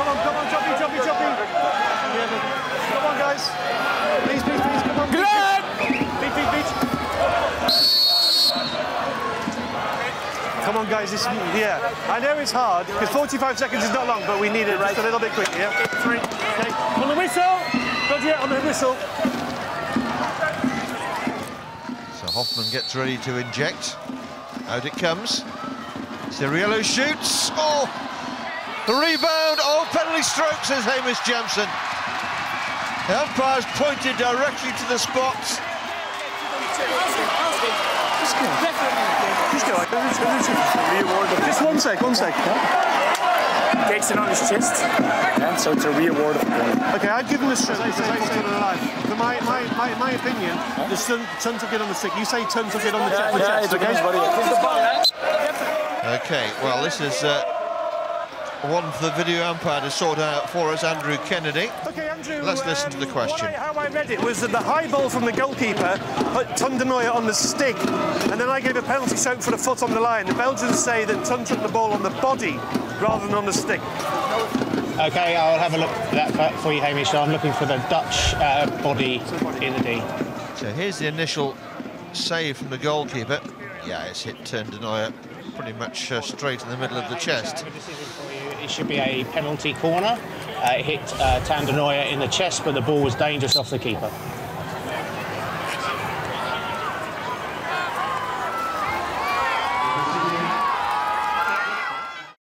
Come on, come on, jumpy, jumpy, jumpy. Yeah, come on, guys. Please, please, please, come on. Glenn! Beat, beat, beat. Come on, guys. This, yeah, I know it's hard because 45 seconds is not long, but we need it just a little bit quicker. Yeah. Three. Okay. On the whistle. Not yet. On the whistle. So Hoffman gets ready to inject. Out it comes. Ciriello shoots. Oh! The rebound. Oh, penalty stroke, says Hamish Jamson. The umpire's pointed directly to the spot. Just go. Just one sec. One sec. Takes it on his chest. And so it's a reward of one. Okay, I'd give him the straight. Say, say, say, But my, my, my, my opinion, the son, son took it on the stick. You say Ton took it on the chest. Yeah, it's okay? against buddy. Okay, well, this is uh, one for the video umpire to sort out for us, Andrew Kennedy. Okay, Andrew. Let's listen to the um, question. I- how I read it was that the high ball from the goalkeeper put Teun de Nooijer on the stick, and then I gave a penalty shout for the foot on the line. The Belgians say that Teun took the ball on the body rather than on the stick. Okay, I'll have a look at that for you, Hamish. So I'm looking for the Dutch uh, body in the D. So here's the initial save from the goalkeeper. Yeah, it's hit Teun de Nooijer pretty much uh, straight in the middle of the chest. It should be a penalty corner. Uh, it hit uh, Teun de Nooijer in the chest, but the ball was dangerous off the keeper.